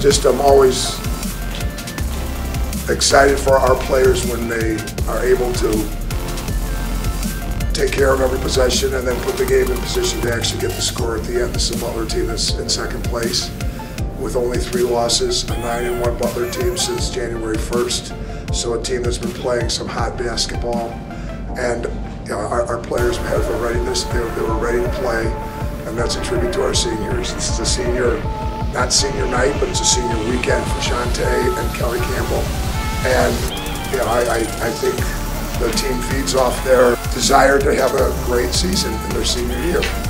just I'm always excited for our players when they are able to take care of every possession and then put the game in position to actually get the score at the end. This is a Butler team that's in second place with only three losses, a 9 and 1 Butler team since January 1st. So a team that's been playing some hot basketball. And you know, our, our, players have a readiness, they, they were ready to play, and that's a tribute to our seniors. This is a senior, not senior night, but it's a senior weekend for Chante and Kelly Campbell. And you know, I, I, I think the team feeds off their desire to have a great season in their senior year.